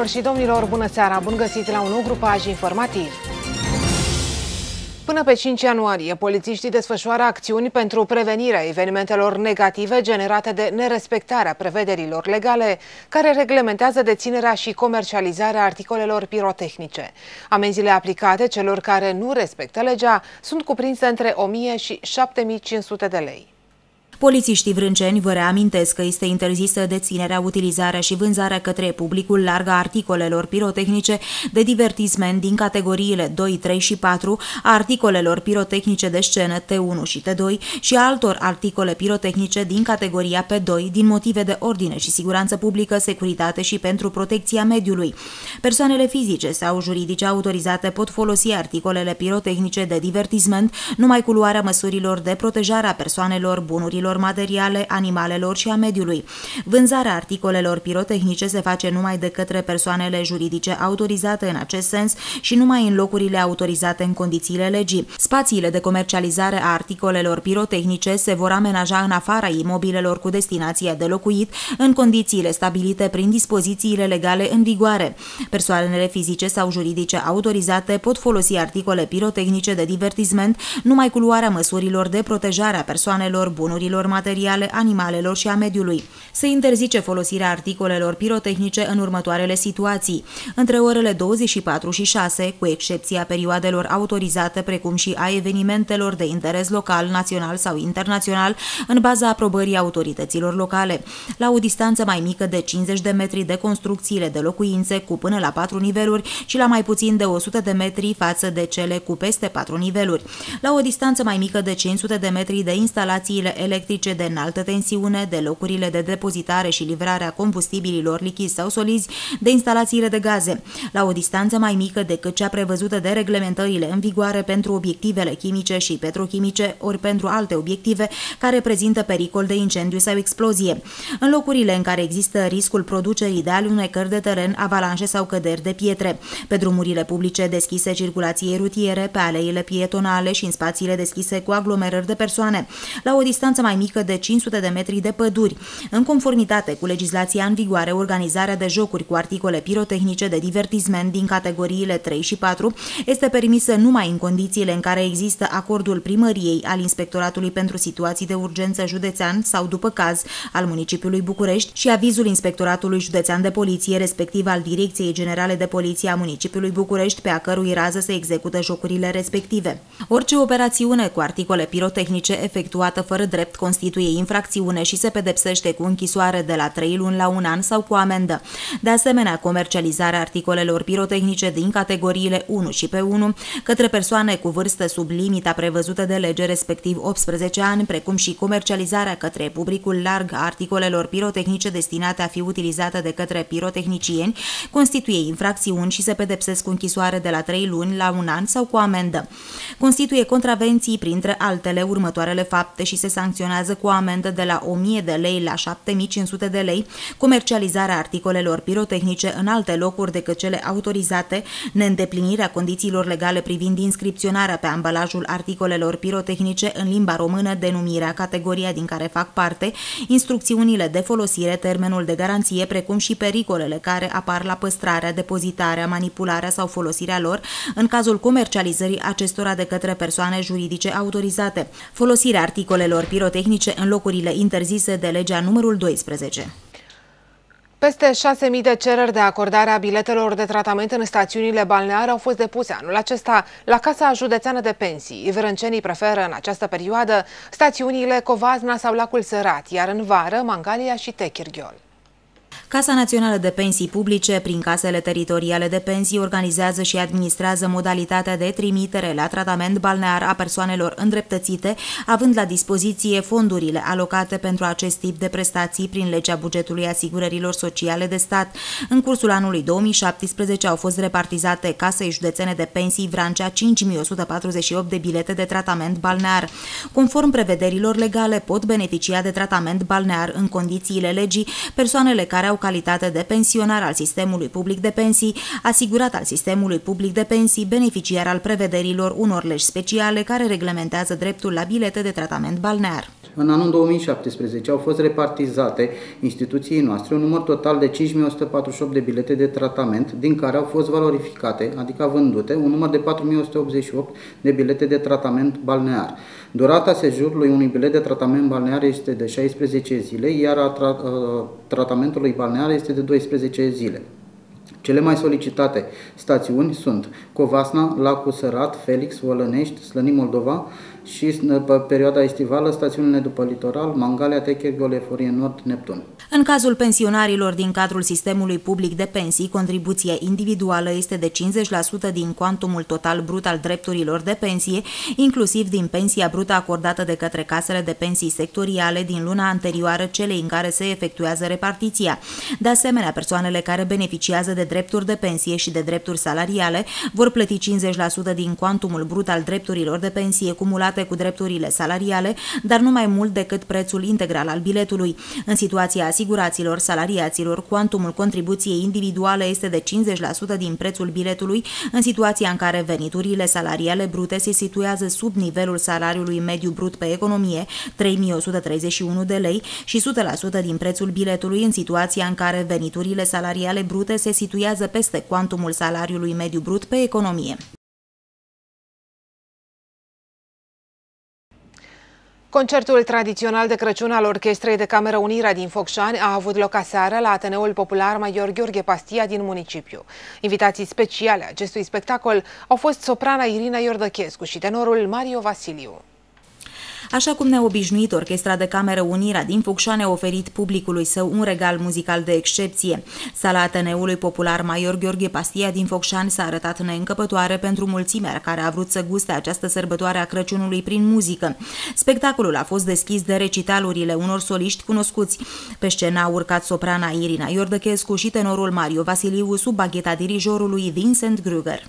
Doamnelor și domnilor, bună seara! Bun găsit la un nou grupaj informativ! Până pe 5 ianuarie, polițiștii desfășoară acțiuni pentru prevenirea evenimentelor negative generate de nerespectarea prevederilor legale care reglementează deținerea și comercializarea articolelor pirotehnice. Amenziile aplicate celor care nu respectă legea sunt cuprinse între 1000 și 7500 de lei. Polițiștii vrânceni vă reamintesc că este interzisă deținerea, utilizarea și vânzarea către publicul larg a articolelor pirotehnice de divertisment din categoriile 2, 3 și 4, a articolelor pirotehnice de scenă T1 și T2 și a altor articole pirotehnice din categoria P2 din motive de ordine și siguranță publică, securitate și pentru protecția mediului. Persoanele fizice sau juridice autorizate pot folosi articolele pirotehnice de divertisment numai cu luarea măsurilor de protejare a persoanelor, bunurilor bunurilor materiale, animalelor și a mediului. Vânzarea articolelor pirotehnice se face numai de către persoanele juridice autorizate în acest sens și numai în locurile autorizate în condițiile legii. Spațiile de comercializare a articolelor pirotehnice se vor amenaja în afara imobilelor cu destinație de locuit, în condițiile stabilite prin dispozițiile legale în vigoare. Persoanele fizice sau juridice autorizate pot folosi articole pirotehnice de divertisment numai cu luarea măsurilor de protejare a persoanelor, bunurilor bunurilor materiale, animalelor și a mediului. Se interzice folosirea articolelor pirotehnice în următoarele situații. Între orele 24 și 6, cu excepția perioadelor autorizate, precum și a evenimentelor de interes local, național sau internațional, în baza aprobării autorităților locale. La o distanță mai mică de 50 de metri de construcțiile de locuințe cu până la 4 niveluri și la mai puțin de 100 de metri față de cele cu peste 4 niveluri. La o distanță mai mică de 500 de metri de instalațiile electrice electrice de înaltă tensiune, de locurile de depozitare și livrare a combustibililor lichizi sau solizi, de instalațiile de gaze, la o distanță mai mică decât cea prevăzută de reglementările în vigoare pentru obiectivele chimice și petrochimice, ori pentru alte obiective care prezintă pericol de incendiu sau explozie. În locurile în care există riscul producerii de alunecări de teren, avalanșe sau căderi de pietre, pe drumurile publice deschise circulației rutiere, pe aleile pietonale și în spațiile deschise cu aglomerări de persoane, la o distanță mai mică de 500 de metri de păduri. În conformitate cu legislația în vigoare, organizarea de jocuri cu articole pirotehnice de divertisment din categoriile 3 și 4 este permisă numai în condițiile în care există acordul primăriei al Inspectoratului pentru Situații de Urgență Județean sau, după caz, al municipiului București și avizul Inspectoratului Județean de Poliție, respectiv al Direcției Generale de Poliție a municipiului București, pe a cărui rază se execută jocurile respective. Orice operațiune cu articole pirotehnice efectuată fără drept constituie infracțiune și se pedepsește cu închisoare de la 3 luni la un an sau cu amendă. De asemenea, comercializarea articolelor pirotehnice din categoriile 1 și pe 1 către persoane cu vârstă sub limita prevăzută de lege, respectiv 18 ani, precum și comercializarea către publicul larg a articolelor pirotehnice destinate a fi utilizate de către pirotehnicieni, constituie infracțiuni și se pedepsesc cu închisoare de la 3 luni la un an sau cu amendă. Constituie contravenții, printre altele, următoarele fapte și se sancționează sancționează cu amendă de la 1000 de lei la 7500 de lei comercializarea articolelor pirotehnice în alte locuri decât cele autorizate, neîndeplinirea condițiilor legale privind inscripționarea pe ambalajul articolelor pirotehnice în limba română, denumirea, categoria din care fac parte, instrucțiunile de folosire, termenul de garanție, precum și pericolele care apar la păstrarea, depozitarea, manipularea sau folosirea lor în cazul comercializării acestora de către persoane juridice autorizate. Folosirea articolelor pirotehnice tehnice în locurile interzise de legea numărul 12. Peste 6.000 de cereri de acordare a biletelor de tratament în stațiunile balneare au fost depuse anul acesta la Casa Județeană de Pensii. Vrâncenii preferă în această perioadă stațiunile Covazna sau Lacul Sărat, iar în vară Mangalia și Techirghiol. Casa Națională de Pensii Publice, prin casele teritoriale de pensii, organizează și administrează modalitatea de trimitere la tratament balnear a persoanelor îndreptățite, având la dispoziție fondurile alocate pentru acest tip de prestații prin legea bugetului asigurărilor sociale de stat. În cursul anului 2017 au fost repartizate casei județene de pensii Vrancea 5148 de bilete de tratament balnear. Conform prevederilor legale, pot beneficia de tratament balnear în condițiile legii persoanele care au calitate de pensionar al sistemului public de pensii, asigurat al sistemului public de pensii, beneficiar al prevederilor unor legi speciale care reglementează dreptul la bilete de tratament balnear. În anul 2017 au fost repartizate instituției noastre un număr total de 5148 de bilete de tratament, din care au fost valorificate, adică vândute, un număr de 4188 de bilete de tratament balnear. Durata sejurului unui bilet de tratament balnear este de 16 zile, iar a tra tratamentului balnear este de 12 zile. Cele mai solicitate stațiuni sunt Covasna, Lacul Sărat, Felix, Volănești, Slăni Moldova și pe perioada estivală stațiunile după litoral, Mangalia, Teche, Goleforie Nord, Neptun. În cazul pensionarilor din cadrul sistemului public de pensii, contribuția individuală este de 50% din cuantumul total brut al drepturilor de pensie, inclusiv din pensia brută acordată de către casele de pensii sectoriale din luna anterioară celei în care se efectuează repartiția. De asemenea, persoanele care beneficiază de drepturi de pensie și de drepturi salariale vor plăti 50% din cuantumul brut al drepturilor de pensie cumulate cu drepturile salariale, dar nu mai mult decât prețul integral al biletului. În situația asiguraților salariaților, cuantumul contribuției individuale este de 50% din prețul biletului, în situația în care veniturile salariale brute se situează sub nivelul salariului mediu brut pe economie, 3131 de lei, și 100% din prețul biletului în situația în care veniturile salariale brute se situează peste cuantumul salariului mediu brut pe economie. Concertul tradițional de Crăciun al Orchestrei de Cameră Unirea din Focșani a avut loc aseară la Ateneul Popular Major Gheorghe Pastia din municipiu. Invitații speciale acestui spectacol au fost soprana Irina Iordăchescu și tenorul Mario Vasiliu. Așa cum ne-a obișnuit Orchestra de Cameră Unirea din Focșani a oferit publicului său un regal muzical de excepție. Sala Ateneului Popular Major Gheorghe Pastia din Focșani s-a arătat neîncăpătoare pentru mulțimea care a vrut să guste această sărbătoare a Crăciunului prin muzică. Spectacolul a fost deschis de recitalurile unor soliști cunoscuți. Pe scenă a urcat soprana Irina Iordăchescu și tenorul Mario Vasiliu sub bagheta dirijorului Vincent Gruger.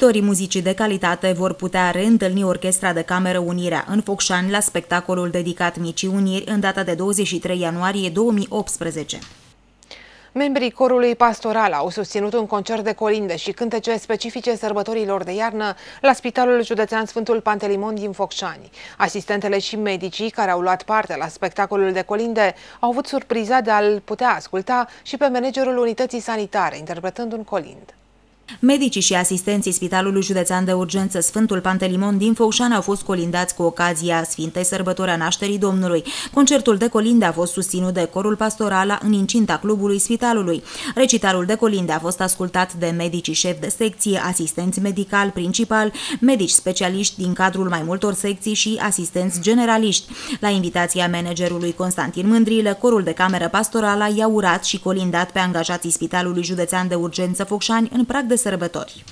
Iubitorii muzicii de calitate vor putea reîntâlni Orchestra de Cameră Unirea în Focșani la spectacolul dedicat Micii Uniri în data de 23 ianuarie 2018. Membrii corului pastoral au susținut un concert de colinde și cântece specifice sărbătorilor de iarnă la Spitalul Județean Sfântul Pantelimon din Focșani. Asistentele și medicii care au luat parte la spectacolul de colinde au avut surpriza de a-l putea asculta și pe managerul unității sanitare interpretând un colind. Medicii și asistenții Spitalului Județean de Urgență Sfântul Pantelimon din Făușan au fost colindați cu ocazia Sfintei Sărbători a Nașterii Domnului. Concertul de colinde a fost susținut de corul pastoral în incinta clubului Spitalului. Recitalul de colinde a fost ascultat de medicii șef de secție, asistenți medical principal, medici specialiști din cadrul mai multor secții și asistenți generaliști. La invitația managerului Constantin Mândrilă, corul de cameră pastorală i-a urat și colindat pe angajații Spitalului Județean de Urgență Focșani în prag de sărbători.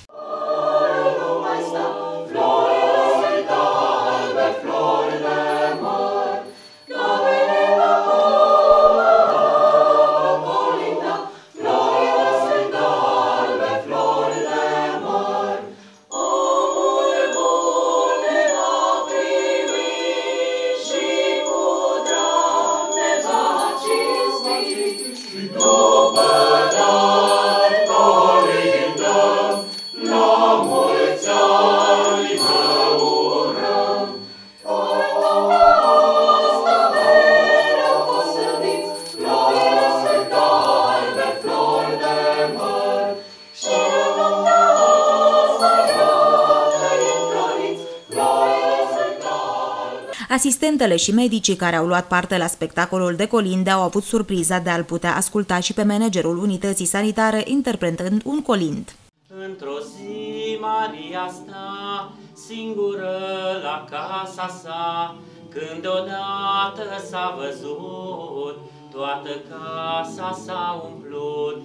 Asistentele și medicii care au luat parte la spectacolul de colinde au avut surpriza de a-l putea asculta și pe managerul unității sanitare interpretând un colind. Într-o zi Maria sta singură la casa sa, când odată s-a văzut, toată casa s-a umplut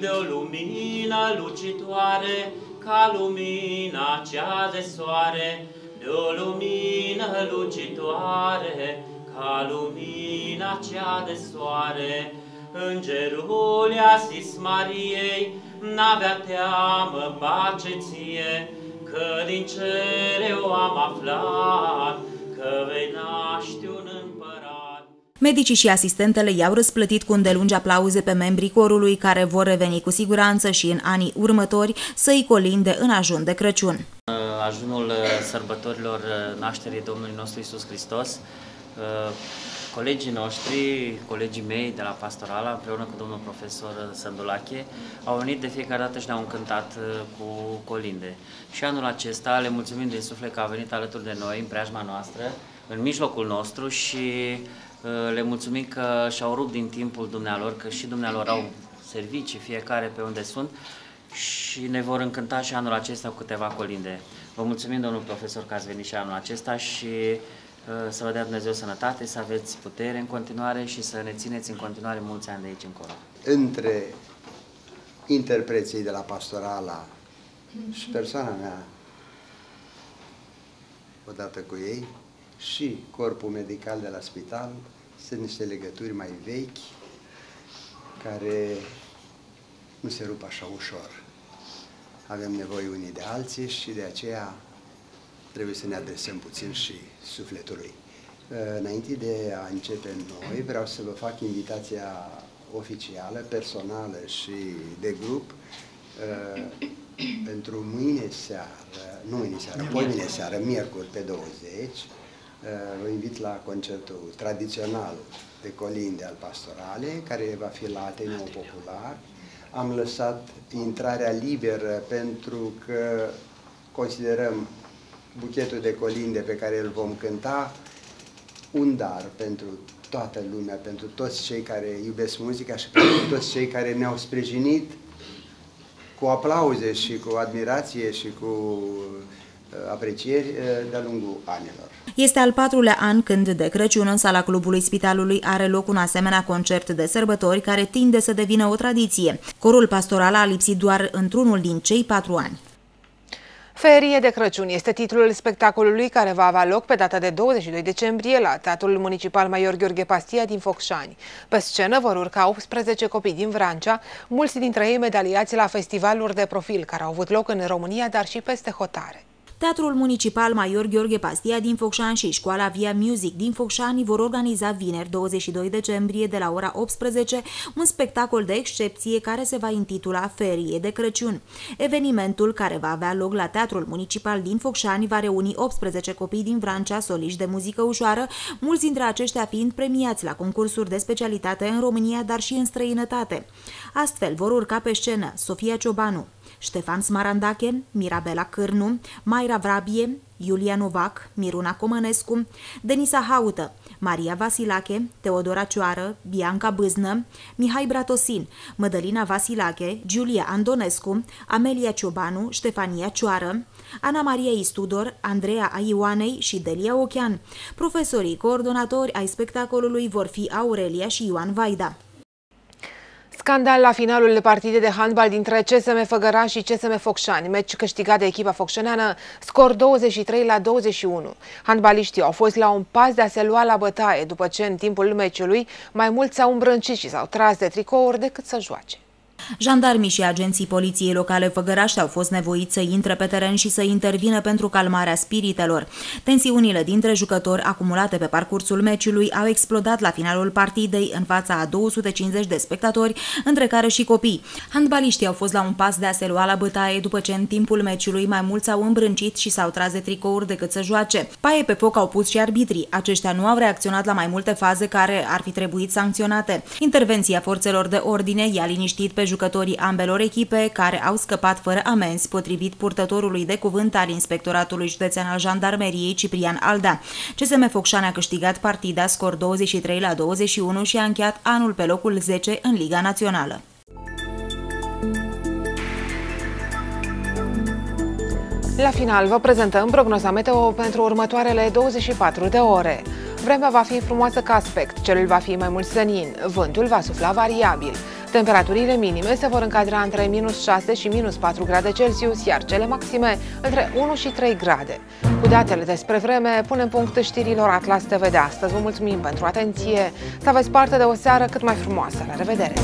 de o lumină lucitoare, ca lumina cea de soare, de o lumină lucitoare, ca lumina cea de soare. Îngerul Iasis Mariei n-avea teamă pace ție, că din cer eu am aflat, că vei naște un împărat. Medicii și asistentele i-au răsplătit cu îndelungi aplauze pe membrii corului care vor reveni cu siguranță și în anii următori să-i colinde în ajun de Crăciun ajunul uh, sărbătorilor uh, nașterii Domnului nostru Isus Hristos. Uh, colegii noștri, colegii mei de la Pastorala, împreună cu domnul profesor Sândulache, au venit de fiecare dată și ne-au încântat cu colinde. Și anul acesta le mulțumim din suflet că a venit alături de noi, în preajma noastră, în mijlocul nostru și le mulțumim că și-au rupt din timpul dumnealor, că și dumnealor au servicii fiecare pe unde sunt și ne vor încânta și anul acesta cu câteva colinde. Vă mulțumim, domnul profesor, că ați venit și anul acesta și uh, să vă dea Dumnezeu sănătate, să aveți putere în continuare și să ne țineți în continuare mulți ani de aici încolo. Între interpreții de la pastorala și persoana mea, odată cu ei, și corpul medical de la spital, sunt niște legături mai vechi, care nu se rup așa ușor avem nevoie unii de alții și de aceea trebuie să ne adresăm puțin și sufletului. Înainte de a începe noi, vreau să vă fac invitația oficială, personală și de grup pentru mâine seară, nu mâine seară, poi mâine seară, miercuri pe 20, vă invit la concertul tradițional de colinde al pastorale, care va fi la Ateneu Popular, am lăsat intrarea liberă pentru că considerăm buchetul de colinde pe care îl vom cânta un dar pentru toată lumea, pentru toți cei care iubesc muzica și pentru toți cei care ne-au sprijinit cu aplauze și cu admirație și cu uh, aprecieri uh, de-a lungul anilor. Este al patrulea an când de Crăciun în sala clubului Spitalului are loc un asemenea concert de sărbători care tinde să devină o tradiție. Corul pastoral a lipsit doar într-unul din cei patru ani. Ferie de Crăciun este titlul spectacolului care va avea loc pe data de 22 decembrie la Teatrul Municipal Major Gheorghe Pastia din Focșani. Pe scenă vor urca 18 copii din Vrancea, mulți dintre ei medaliați la festivaluri de profil care au avut loc în România, dar și peste hotare. Teatrul Municipal Major Gheorghe Pastia din Focșani și Școala Via Music din Focșani vor organiza vineri 22 decembrie de la ora 18 un spectacol de excepție care se va intitula Ferie de Crăciun. Evenimentul care va avea loc la Teatrul Municipal din Focșani va reuni 18 copii din Vrancea, soliști de muzică ușoară, mulți dintre aceștia fiind premiați la concursuri de specialitate în România, dar și în străinătate. Astfel vor urca pe scenă Sofia Ciobanu, Ștefan Smarandache, Mirabela Cârnu, Maira Vrabie, Iulia Novac, Miruna Comănescu, Denisa Haută, Maria Vasilache, Teodora Cioară, Bianca Bâznă, Mihai Bratosin, Mădălina Vasilache, Giulia Andonescu, Amelia Ciobanu, Ștefania Cioară, Ana Maria Istudor, Andreea Aioanei și Delia Ochean. Profesorii coordonatori ai spectacolului vor fi Aurelia și Ioan Vaida. Scandal la finalul partidei de handbal dintre CSM Făgăraș și CSM Focșani, meci câștigat de echipa focșaneană, scor 23 la 21. Handbaliștii au fost la un pas de a se lua la bătaie, după ce în timpul meciului mai mulți s-au îmbrâncit și s-au tras de tricouri decât să joace. Jandarmii și agenții poliției locale Făgăraști au fost nevoiți să intre pe teren și să intervină pentru calmarea spiritelor. Tensiunile dintre jucători acumulate pe parcursul meciului au explodat la finalul partidei în fața a 250 de spectatori, între care și copii. Handbaliștii au fost la un pas de a se lua la bătaie după ce în timpul meciului mai mulți au îmbrâncit și s-au tras de tricouri decât să joace. Paie pe foc au pus și arbitrii. Aceștia nu au reacționat la mai multe faze care ar fi trebuit sancționate. Intervenția forțelor de ordine i-a liniștit pe jucătorii ambelor echipe, care au scăpat fără amenzi, potrivit purtătorului de cuvânt al Inspectoratului Județean al Jandarmeriei Ciprian Alda. CSM Focșani a câștigat partida scor 23 la 21 și a încheiat anul pe locul 10 în Liga Națională. La final vă prezentăm prognoza meteo pentru următoarele 24 de ore. Vremea va fi frumoasă ca aspect, cerul va fi mai mult senin, vântul va sufla variabil. Temperaturile minime se vor încadra între minus 6 și minus 4 grade Celsius, iar cele maxime între 1 și 3 grade. Cu datele despre vreme, punem punct știrilor Atlas TV de astăzi. Vă mulțumim pentru atenție, să aveți parte de o seară cât mai frumoasă. La revedere!